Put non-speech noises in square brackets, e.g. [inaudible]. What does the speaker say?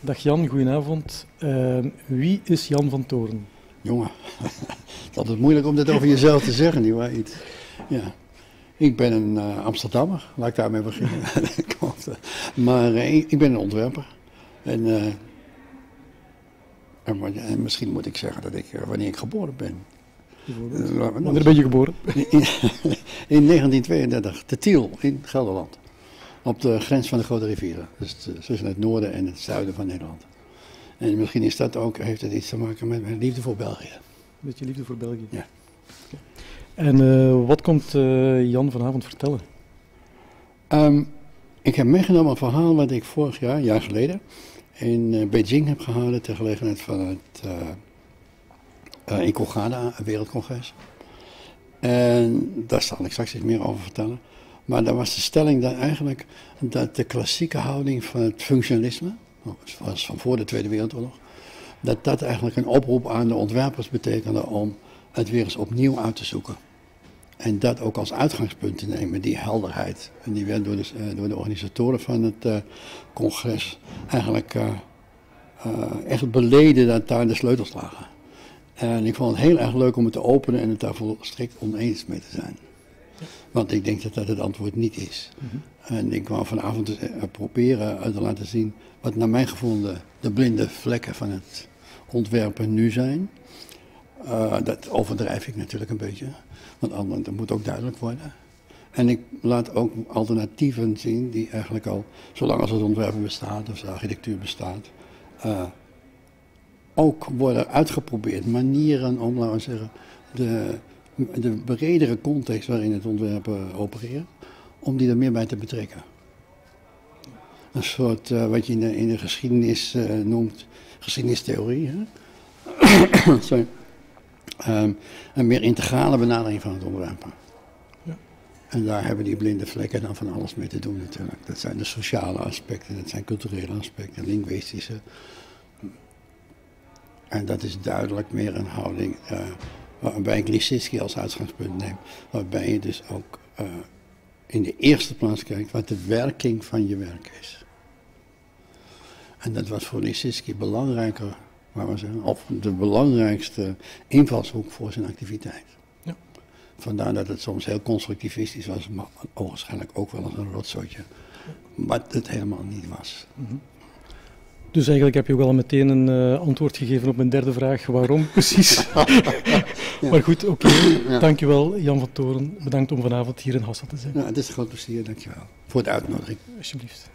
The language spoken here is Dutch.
Dag Jan, goedenavond. Uh, wie is Jan van Toren? Jongen, [laughs] het is altijd moeilijk om dit over jezelf te zeggen, nietwaar? Ja. Ik ben een uh, Amsterdammer, laat ik daarmee beginnen. [laughs] maar uh, ik ben een ontwerper. En, uh, en, misschien moet ik zeggen dat ik, wanneer ik geboren ben. Wanneer ben je geboren? In, [laughs] 1932, te Tiel in Gelderland. Op de grens van de grote rivieren. Dus tussen het noorden en het zuiden van Nederland. En misschien is dat ook, heeft het iets te maken met mijn liefde voor België. Met je liefde voor België? Ja. En uh, wat komt uh, Jan vanavond vertellen? Um, ik heb meegenomen een verhaal wat ik vorig jaar, een jaar geleden, in uh, Beijing heb gehouden ter gelegenheid van het uh, Ikogada Wereldcongres. En daar zal ik straks iets meer over vertellen. Maar daar was de stelling dat eigenlijk dat de klassieke houding van het functionalisme, zoals van voor de Tweede Wereldoorlog, dat dat eigenlijk een oproep aan de ontwerpers betekende om het weer eens opnieuw uit te zoeken. En dat ook als uitgangspunt te nemen, die helderheid. En die werd door de, uh, door de organisatoren van het uh, congres eigenlijk uh, echt beleden dat daar de sleutels lagen. En ik vond het heel erg leuk om het te openen en het daar volstrekt oneens mee te zijn. Want ik denk dat dat het antwoord niet is. Mm -hmm. En ik wou vanavond proberen te laten zien wat naar mijn gevoel de, de blinde vlekken van het ontwerpen nu zijn. Uh, dat overdrijf ik natuurlijk een beetje, want dat moet ook duidelijk worden. En ik laat ook alternatieven zien die eigenlijk al, zolang als het ontwerpen bestaat of de architectuur bestaat, uh, ook worden uitgeprobeerd. Manieren om, laten we zeggen, de, de bredere context waarin het ontwerpen opereert, om die er meer bij te betrekken. Een soort, uh, wat je in de, in de geschiedenis noemt, geschiedenistheorie. Hè? [coughs] Sorry. Um, een meer integrale benadering van het ontwerpen. Ja. En daar hebben die blinde vlekken dan van alles mee te doen natuurlijk. Dat zijn de sociale aspecten, dat zijn culturele aspecten, linguïstische. En dat is duidelijk meer een houding uh, waarbij ik Lissitzky als uitgangspunt neem. Waarbij je dus ook uh, in de eerste plaats kijkt wat de werking van je werk is. En dat was voor Lissitzky belangrijker maar we zeggen, of de belangrijkste invalshoek voor zijn activiteit. Ja. Vandaar dat het soms heel constructivistisch was, maar waarschijnlijk ook wel eens een rotzootje. Wat het helemaal niet was. Mm -hmm. Dus eigenlijk heb je ook al meteen een uh, antwoord gegeven op mijn derde vraag. Waarom [laughs] precies? ja. Maar goed, oké. Okay. Ja. Dankjewel Jan van Toren. Bedankt om vanavond hier in Hasselt te zijn. Ja, het is een groot plezier. Dankjewel voor de uitnodiging. Alsjeblieft.